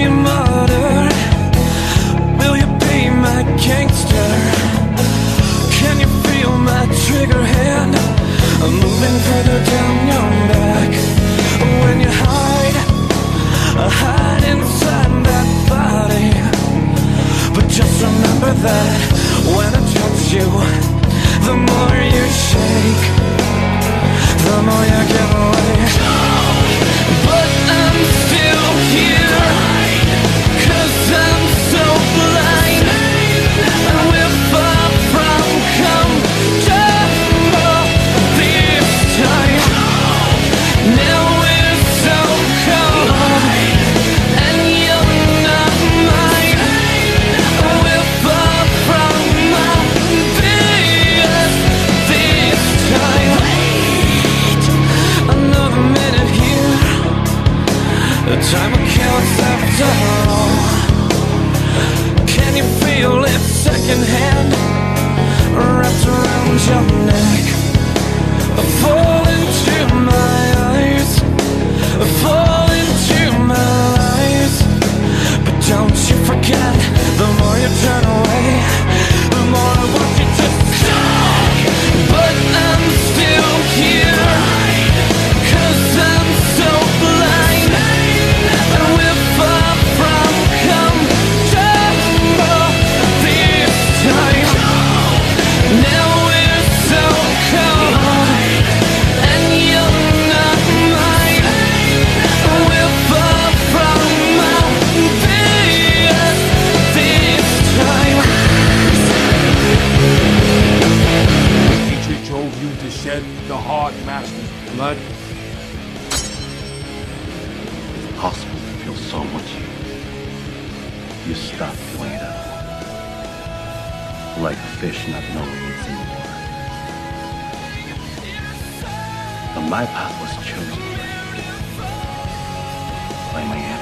you mutter? Will you be my gangster? Can you feel my trigger hand I'm moving further down your back? When you hide, The time us after all. Can you feel it secondhand? Wrapped around your neck. Fall blood. It's possible to feel so much. You stop doing it. Like a fish not knowing it's in water. And my path was chosen by my.